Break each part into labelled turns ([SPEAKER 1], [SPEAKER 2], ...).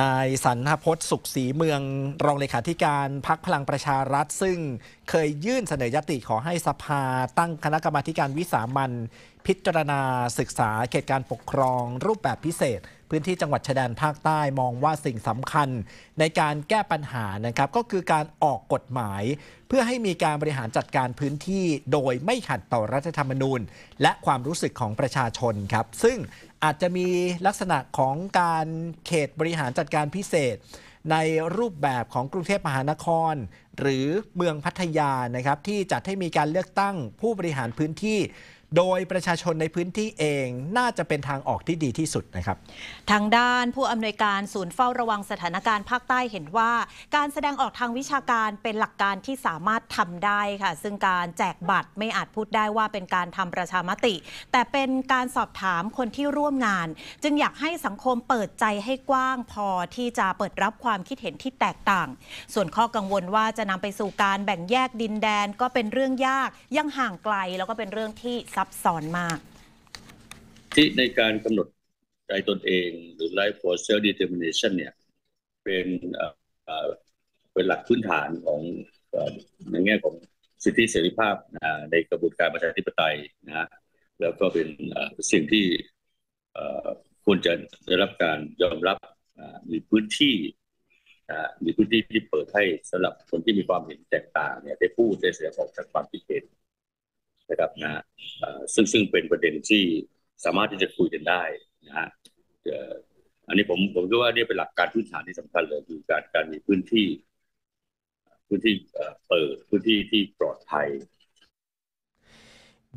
[SPEAKER 1] นายสันทพจน์สุขศรีเมืองรองเลขาธิการพักพลังประชารัฐ ซึ่งเคยยื่นเสนอยติขอให้สภาตั้งคณะกรรมาการวิสามัน พิจารณาศึกษาเขตการปกครองรูปแบบพิเศษ พื้นที่จังหวัดชายแดนภาคใต้มองว่าสิ่งสำคัญ ในการแก้ปัญหานะครับก็คือการออกกฎหมาย เพื่อให้มีการบริหารจัดการพื้นที่โดยไม่ขัดต่อรัฐธรรมนูญ และความรู้สึกของประชาชนครับซึ่งอาจจะมีลักษณะของการเขตบริหารจัดการพิเศษ ในรูปแบบของกรุงเทพมหานคร หรือเมืองพัทยานะครับที่จัดให้มีการเลือกตั้งผู้บริหารพื้นที่โดยประชาชนในพื้นที่เองน่าจะเป็นทางออกที่ดีที่สุดนะครับ
[SPEAKER 2] ทางด้านผู้อำนวยการศูนย์เฝ้าระวังสถานการณ์ภาคใต้เห็นว่า การแสดงออกทางวิชาการเป็นหลักการที่สามารถทำได้ค่ะ ซึ่งการแจกบัตรไม่อาจพูดได้ว่าเป็นการทำประชามติ แต่เป็นการสอบถามคนที่ร่วมงาน จึงอยากให้สังคมเปิดใจให้กว้างพอที่จะเปิดรับความคิดเห็นที่แตกต่าง ส่วนข้อกังวลว่าจะนำไปสู่การแบ่งแยกดินแดนก็เป็นเรื่องยากยังห่างไกลแล้วก็เป็นเรื่องที่ซับซ้อนมาก
[SPEAKER 3] ที่ในการกำหนดใจตนเองหรือ life for self determination เนี่ย เป็นเป็นหลักพื้นฐานของในแง่ของสิทธิเสรีภาพในกระบวนการประชาธิปไตยนะฮะแล้วก็เป็นสิ่งที่ควรจะได้รับการยอมรับมีพื้นที่มีพื้นที่ที่เปิดให้สำหรับคนที่มีความเห็นแตกต่างเนี่ยได้พูดได้แสดงออกจากความคิดเห็น นะครับนะฮะซึ่งซึ่งเป็นประเด็นที่สามารถที่จะคุยกันได้นะฮะอันนี้ผมผมคิดว่านี่เป็นหลักการพื้นฐานที่สำคัญเลยคือการการมีพื้นที่ พื้นที่เปิดพื้นที่ที่ปลอดภัย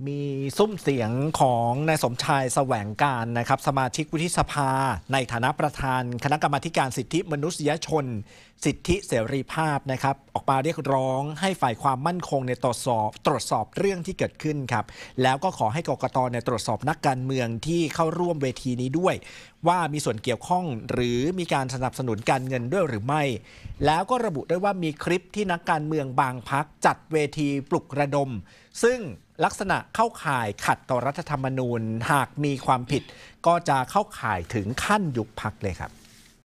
[SPEAKER 1] มีซุ้มเสียงของนายสมชายแสวงการนะครับ สมาชิกวุฒิสภา ในฐานะประธาน คณะกรรมาการสิทธิมนุษยชน สิทธิเสรีภาพนะครับ ออกมาเรียกร้องให้ฝ่ายความมั่นคงในตรวจสอบตรวจสอบเรื่องที่เกิดขึ้นครับ แล้วก็ขอให้กกตเนี่ยตรวจสอบนักการเมืองที่เข้าร่วมเวทีนี้ด้วย ว่ามีส่วนเกี่ยวข้องหรือมีการสนับสนุนการเงินด้วยหรือไม่ แล้วก็ระบุด้วยว่ามีคลิปที่นักการเมืองบางพักจัดเวทีปลุกระดม ซึ่ง ลักษณะเข้าข่ายขัดต่อรัฐธรรมนูญ หากมีความผิด ก็จะเข้าข่ายถึงขั้นยุบพักเลยครับ